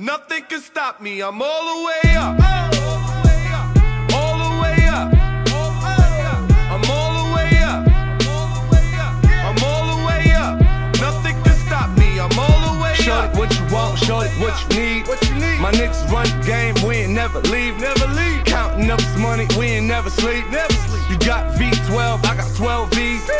Nothing can stop me. I'm all the way up. All the way up. I'm all the way up. I'm all the way up. Nothing can stop me. I'm all the way Shorty, up. what you want, shorty, what. What you need? My niggas run the game, we ain't never leave. Never leave. Counting up this money, we ain't never sleep. Never sleep. You got V12, I got 12 V's.